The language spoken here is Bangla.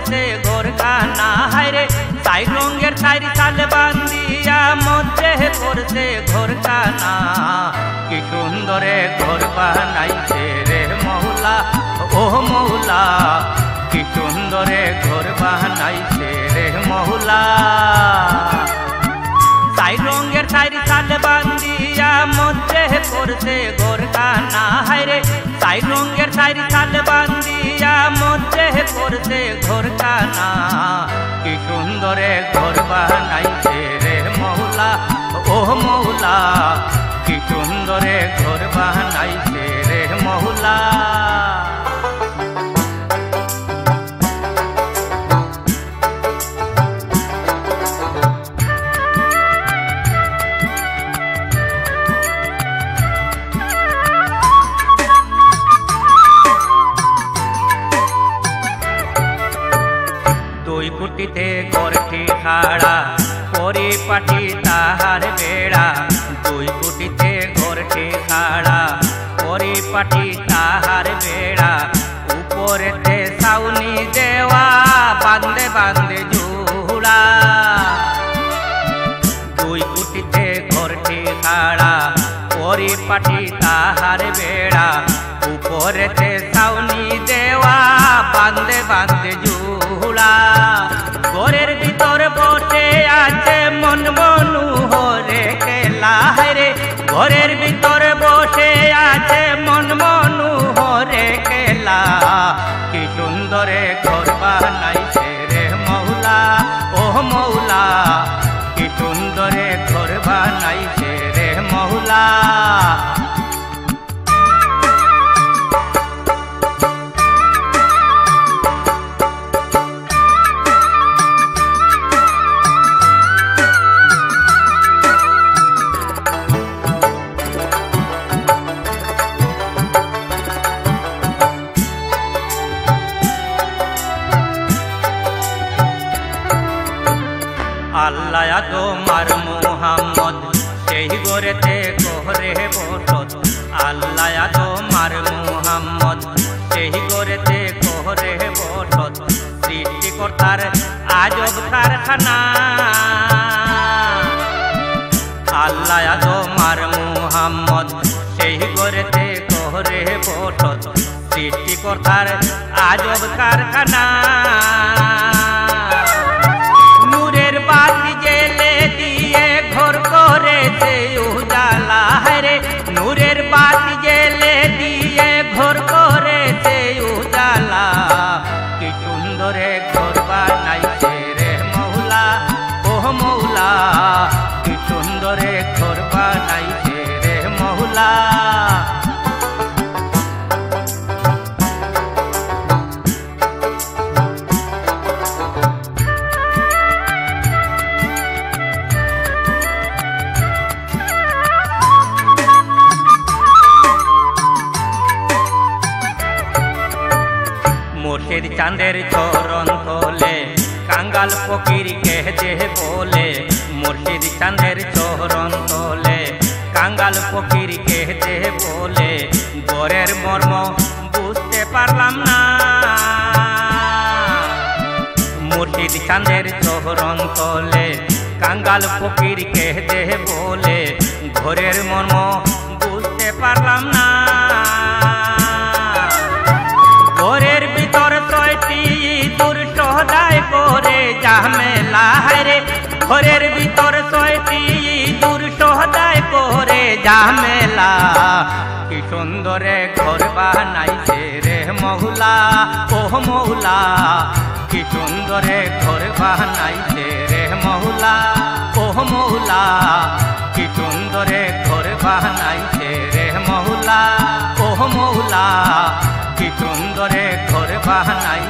করছে ঘর কানা হায়রে তাই রঙের সাইরি তালে বান্দিয়া মধ্যে করছে ঘর কানা কি সুন্দরে ঘর বানাইছে রে মৌলা ও মৌলা কি সুন্দরে ঘর বানাইছে রে মৌলা সাই রঙের সাইরি সাল বান্দিয়া মধ্যে করছে ঘর কানা হায়রে সাই রঙের সাইরি সাল বান্দিয়া মধ্যে করছে ঘর কানা কি সুন্দরে ঘর বানাইছে রে মৌলা, ও মৌলা। কি সুন্দরে ঘর বানাইছে রে মৌলা। কুটিতে করটি খাড়া পরিপাটি তাহার বেড়া। দুই কুটিতে ঘরটি খাড়া পরিপাটি তাহার বেড়া। উপরেতে সাউনি দেওয়া, বান্দে বান্দে জুড়া। দুই কুটিতে ঘরটি খাড়া পরিপাটি তাহার বেড়া। উপরেতে সাউনি দেওয়া, বান্দে বান্দে জুড়া। মন মনু হরে কেলা হরে ঘরের আল্লাহ তোমার মোহাম্মদ, সেই গরেতে কোহরে বসত। আল্লাহ তোমার মোহাম্মদ, সেই গরেতে কোহরে বসত। সৃষ্টিকর্তার আজব কারখানা। আল্লাহ তোমার মোহাম্মদ, সেই গরেতে কোহরে বসত। সৃষ্টিকর্তার আজব কারখানা। চাঁদের চরণ তোলে, কাঙ্গাল ফকির কে যে বলে মুর্শিদ চাঁদের চরণ তোলে, কাঙ্গাল ফকির কে যে বলে গরের মর্ম বুঝতে পারলাম না। মুর্শিদ চাঁদের চরণ তোলে, কাঙ্গাল ফকির কে যে বলে, ঘরের মর্ম বুঝতে পারলাম না। রে। ঘরের ভিতর ছয়টি দূর সহদায় করে জামেলা কি সুন্দরে ঘর বানাইছে রে মহুলা ও মহুলা। কি সুন্দরে ঘর বানাইছে রে মহুলা ও মহুলা। কি সুন্দরে ঘর বানাইছে রে মহুলা ও মহুলা। কি সুন্দরে ঘর বাহান